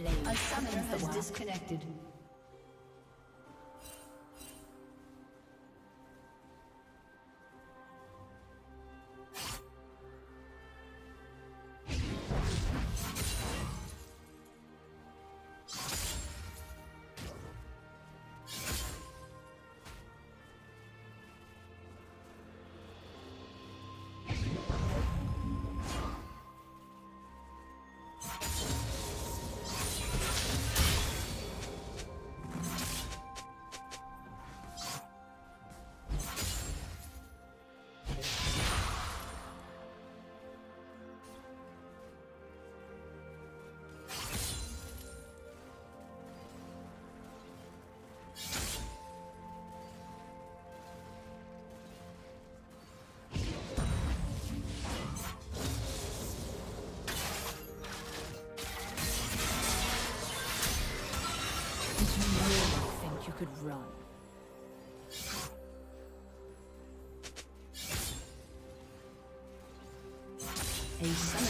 blade. A summoner has disconnected. Run. A summoner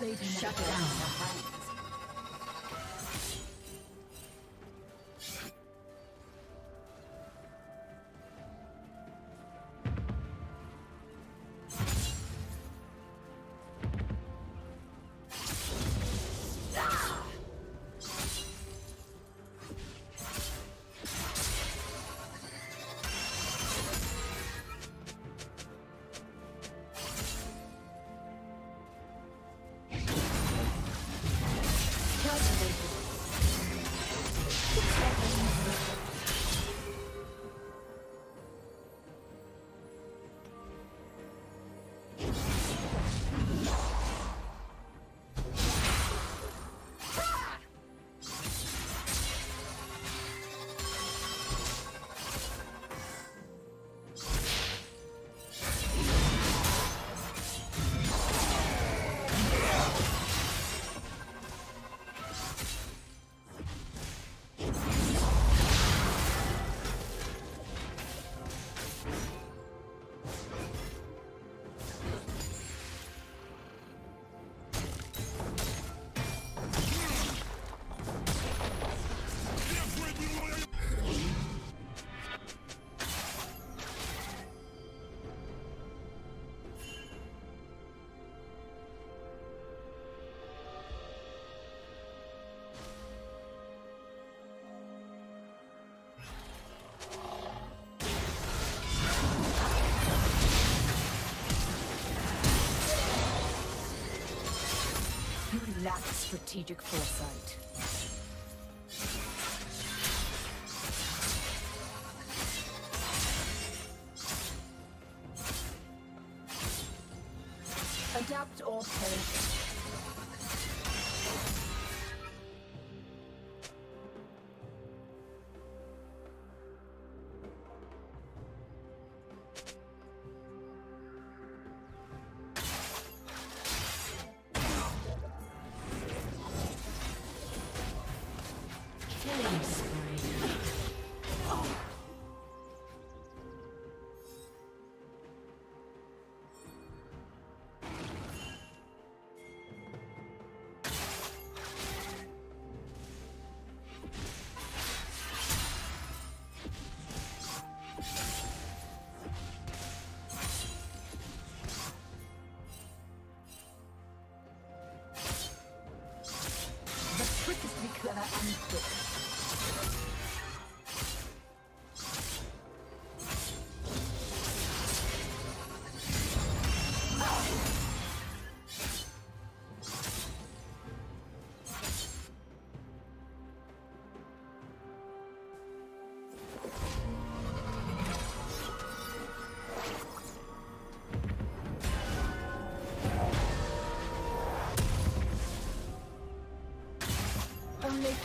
Shut down. Strategic foresight.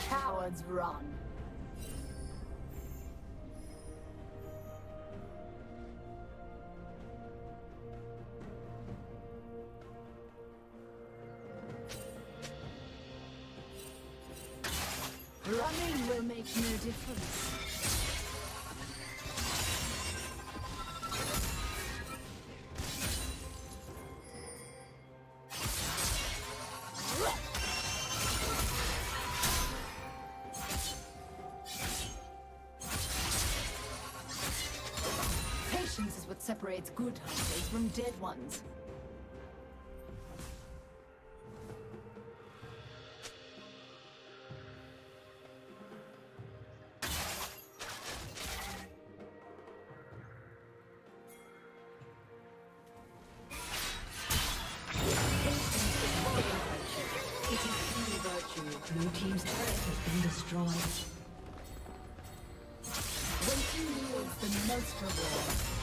Cowards run. Running will make no difference. Separates good hunters from dead ones. Blue Team's turret has been destroyed. Waiting yields the most reward.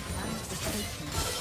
Test of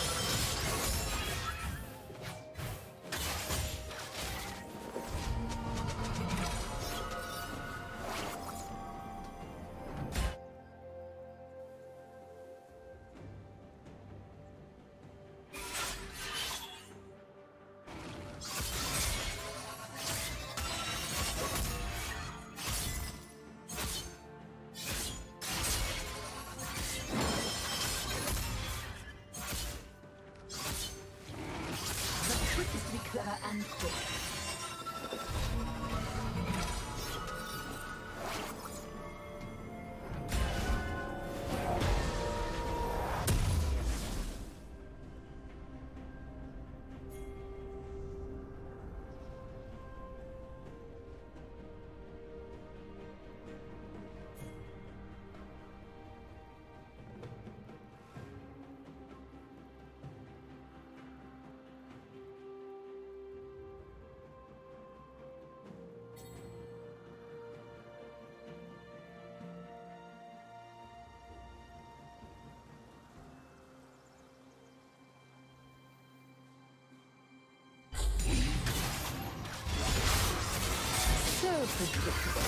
predictable.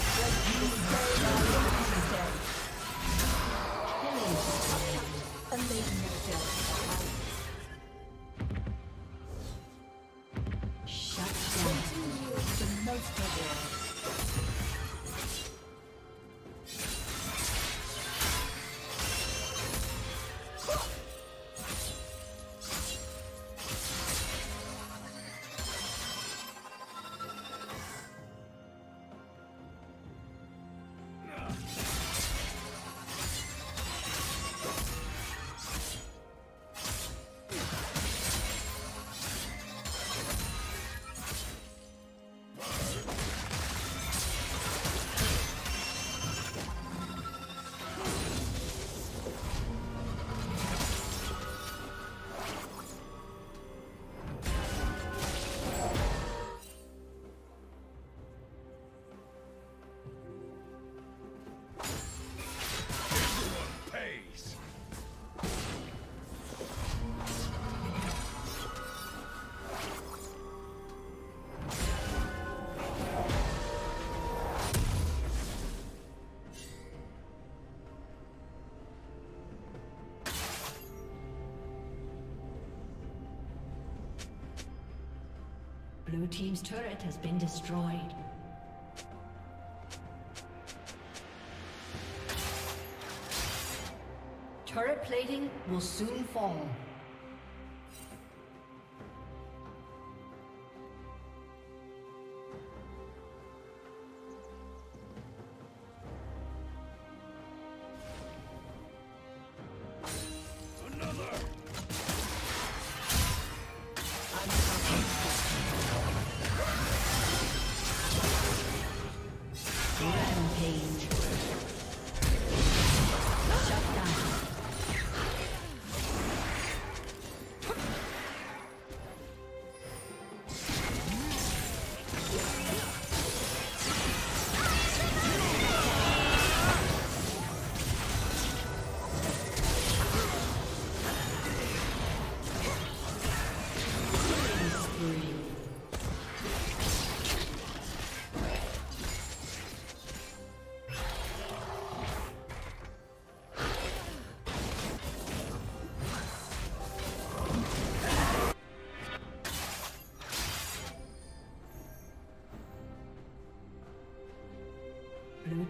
Blue Team's turret has been destroyed. Turret plating will soon fall.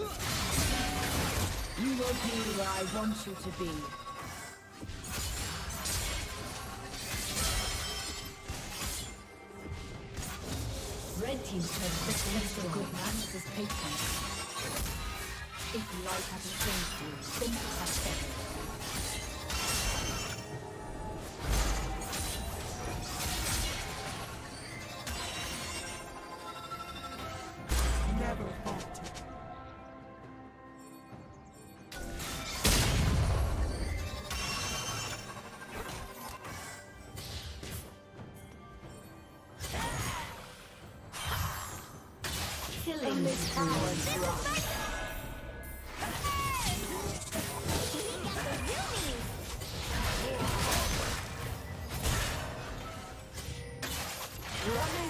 You will be where I want you to be. Red Team's turret has been destroyed. good man is patient. If life hasn't changed you, think has better. Running.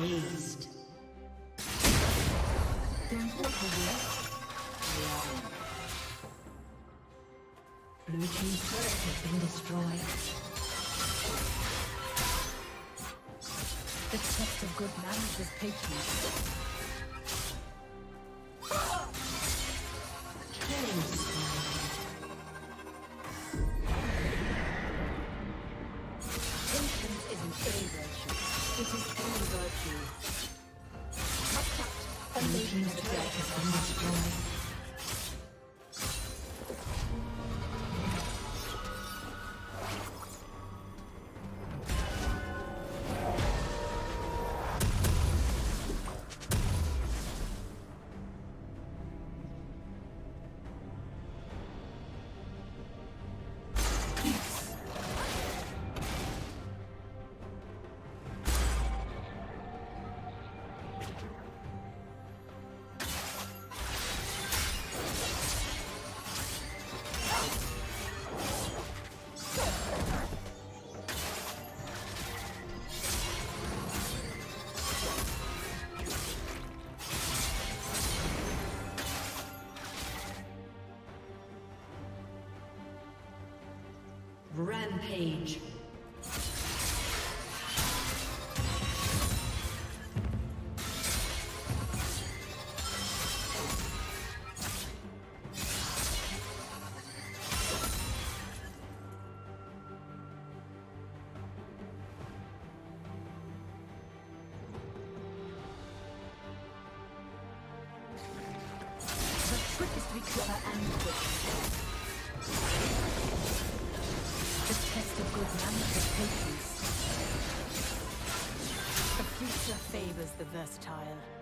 Aced. Blue team's turret has been destroyed. The test of good manners is patience. Rampage as the Versatile.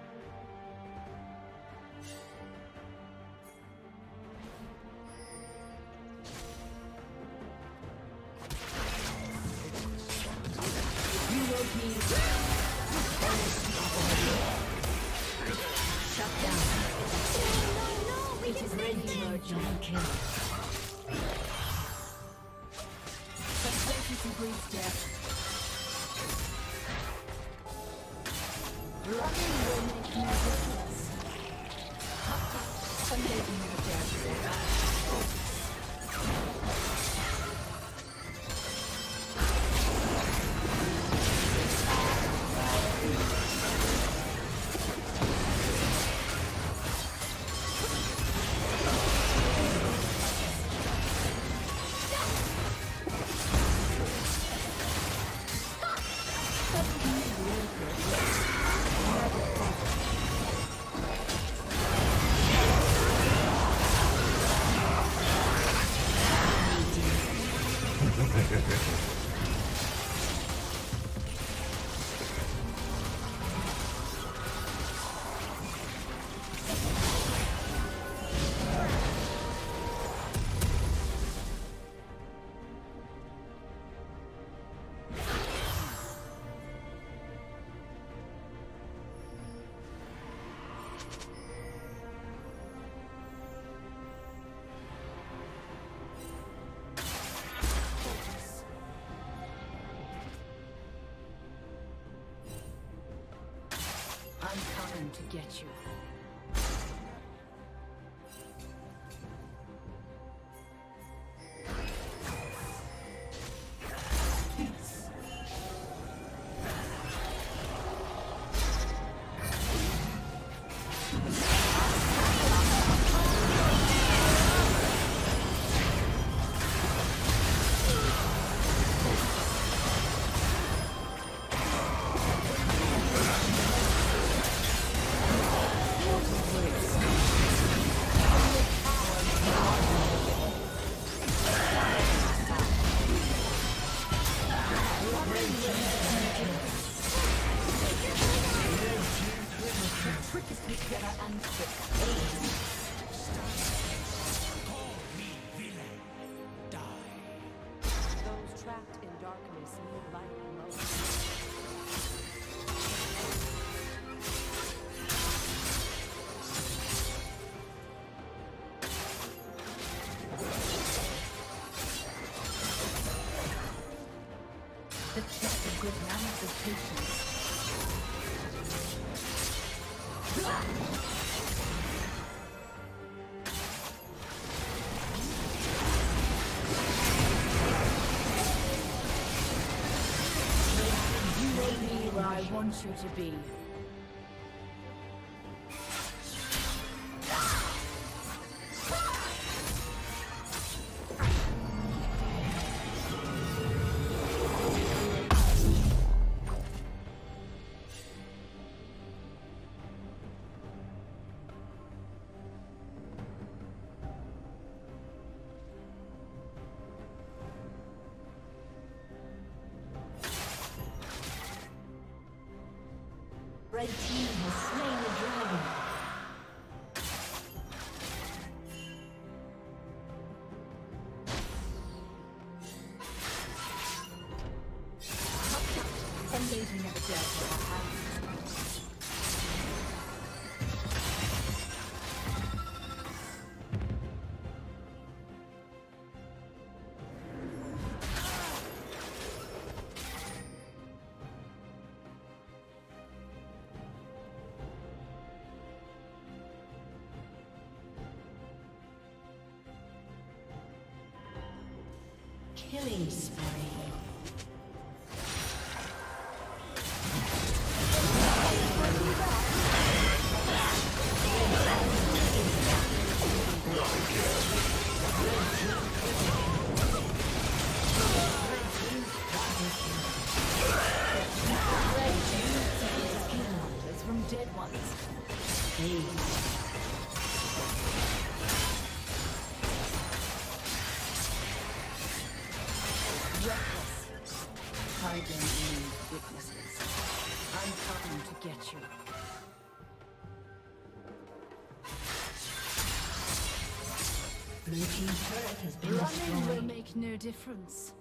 I'm coming to get you. You to be. Red team Killing spree. Difference.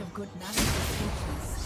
Of good manners